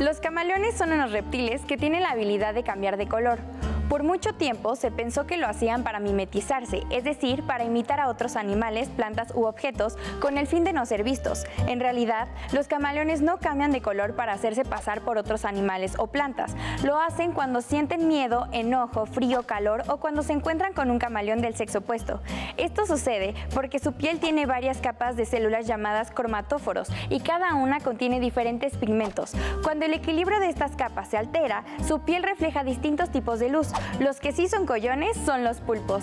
Los camaleones son unos reptiles que tienen la habilidad de cambiar de color. Por mucho tiempo se pensó que lo hacían para mimetizarse, es decir, para imitar a otros animales, plantas u objetos con el fin de no ser vistos. En realidad, los camaleones no cambian de color para hacerse pasar por otros animales o plantas. Lo hacen cuando sienten miedo, enojo, frío, calor o cuando se encuentran con un camaleón del sexo opuesto. Esto sucede porque su piel tiene varias capas de células llamadas cromatóforos y cada una contiene diferentes pigmentos. Cuando el equilibrio de estas capas se altera, su piel refleja distintos tipos de luz. Los que sí son collones son los pulpos.